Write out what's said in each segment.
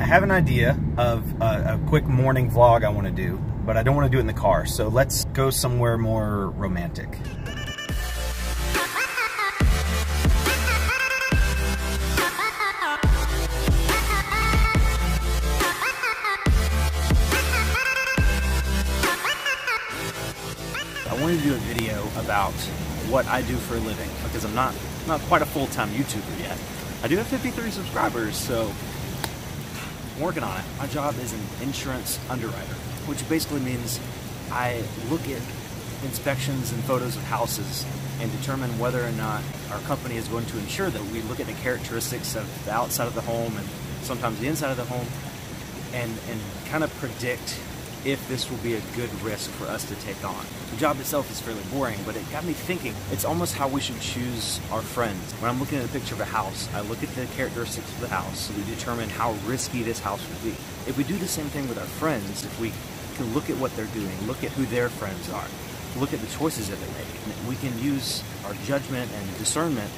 I have an idea of a, a quick morning vlog I want to do, but I don't want to do it in the car. So let's go somewhere more romantic. I wanted to do a video about what I do for a living because I'm not not quite a full-time YouTuber yet. I do have 53 subscribers, so Working on it. My job is an insurance underwriter, which basically means I look at inspections and photos of houses and determine whether or not our company is going to insure that We look at the characteristics of the outside of the home and sometimes the inside of the home and, and kind of predict if this will be a good risk for us to take on. The job itself is fairly boring, but it got me thinking. It's almost how we should choose our friends. When I'm looking at a picture of a house, I look at the characteristics of the house we determine how risky this house would be. If we do the same thing with our friends, if we can look at what they're doing, look at who their friends are, look at the choices that they make, we can use our judgment and discernment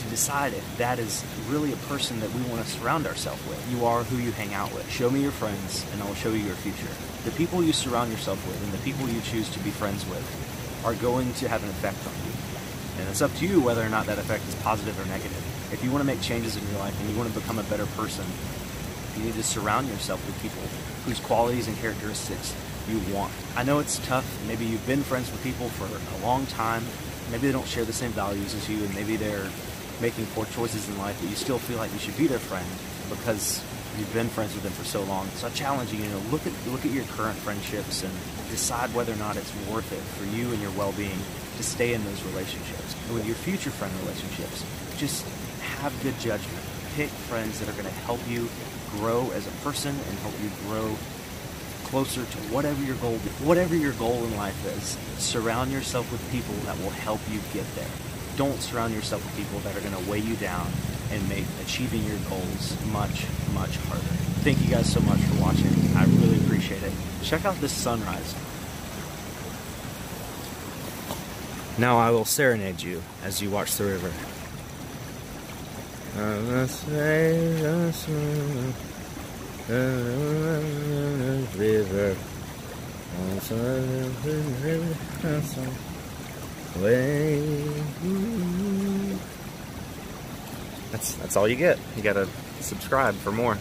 to decide if that is really a person that we want to surround ourselves with. You are who you hang out with. Show me your friends, and I will show you your future. The people you surround yourself with and the people you choose to be friends with are going to have an effect on you. And it's up to you whether or not that effect is positive or negative. If you want to make changes in your life and you want to become a better person, you need to surround yourself with people whose qualities and characteristics you want. I know it's tough. Maybe you've been friends with people for a long time. Maybe they don't share the same values as you, and maybe they're making poor choices in life, but you still feel like you should be their friend because you've been friends with them for so long. So I challenge you, you know, look at look at your current friendships and decide whether or not it's worth it for you and your well-being to stay in those relationships. And with your future friend relationships, just have good judgment. Pick friends that are going to help you grow as a person and help you grow closer to whatever your goal whatever your goal in life is. Surround yourself with people that will help you get there. Don't surround yourself with people that are going to weigh you down and make achieving your goals much, much harder. Thank you guys so much for watching. I really appreciate it. Check out this sunrise. Now I will serenade you as you watch the river. river. That's that's all you get. You gotta subscribe for more.